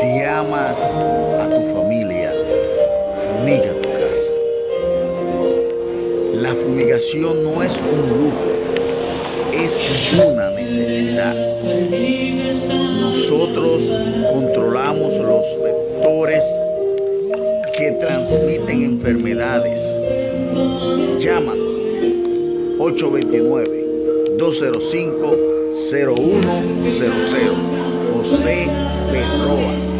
Si amas a tu familia, fumiga tu casa. La fumigación no es un lujo, es una necesidad. Nosotros controlamos los vectores que transmiten enfermedades. Llámanos 829 205 0100 Figueroa.